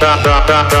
da da da da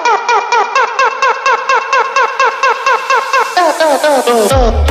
oh, oh.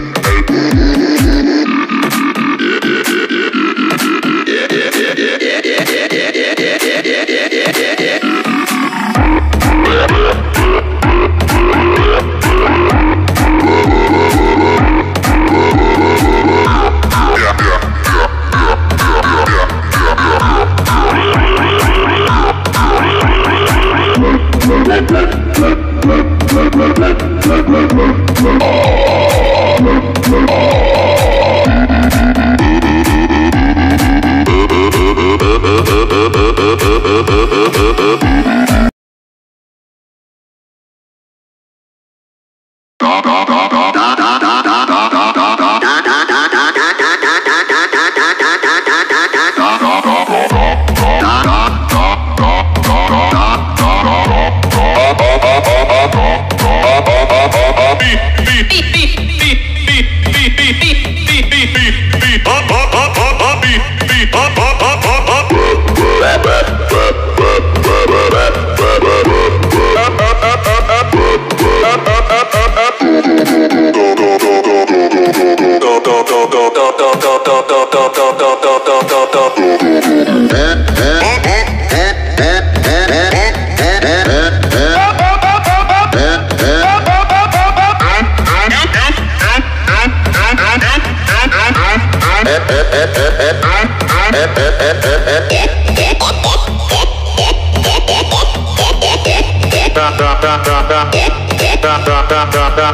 da da da da da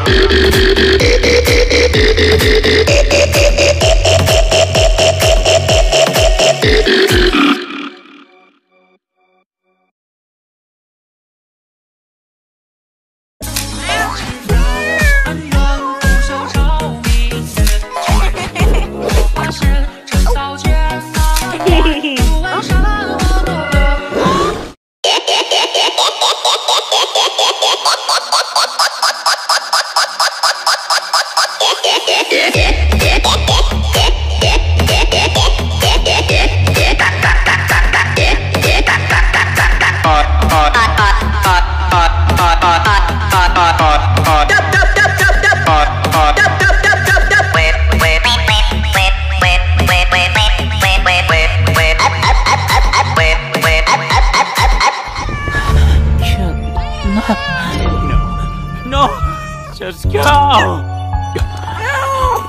just go.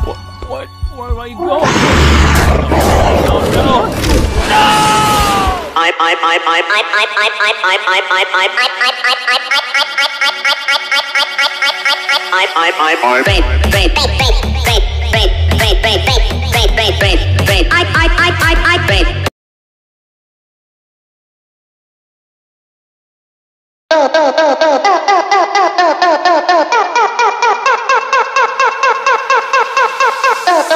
What, what, where are you going? No, no, I I I I I I I I I I I I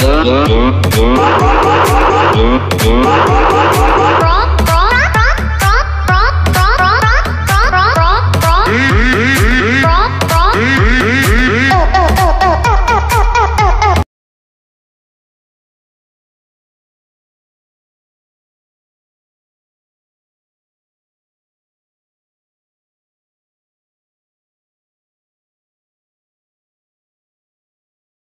Uh, uh, uh, uh.